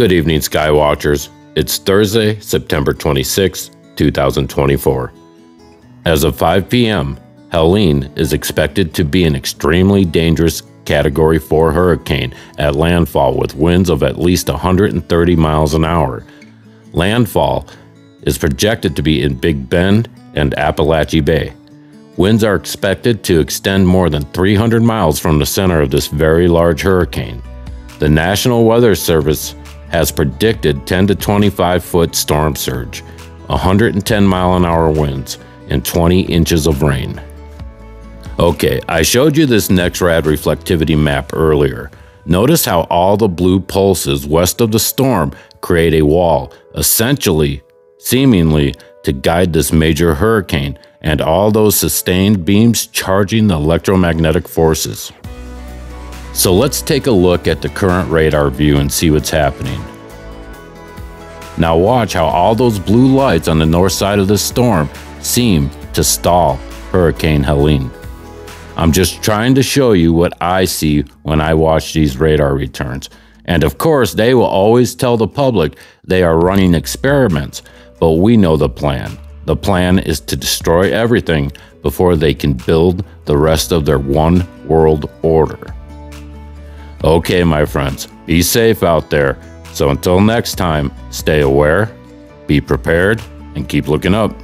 Good evening, Skywatchers. It's Thursday, September 26, 2024. As of 5 p.m., Helene is expected to be an extremely dangerous Category 4 hurricane at landfall with winds of at least 130 miles an hour. Landfall is projected to be in Big Bend and Apalachee Bay. Winds are expected to extend more than 300 miles from the center of this very large hurricane. The National Weather Service has predicted 10 to 25 foot storm surge, 110 mile an hour winds, and 20 inches of rain. Okay, I showed you this NEXRAD reflectivity map earlier. Notice how all the blue pulses west of the storm create a wall, essentially, seemingly, to guide this major hurricane and all those sustained beams charging the electromagnetic forces. So let's take a look at the current radar view and see what's happening. Now watch how all those blue lights on the north side of the storm seem to stall Hurricane Helene. I'm just trying to show you what I see when I watch these radar returns. And of course, they will always tell the public they are running experiments, but we know the plan. The plan is to destroy everything before they can build the rest of their one world order. Okay, my friends, be safe out there. So until next time, stay aware, be prepared, and keep looking up.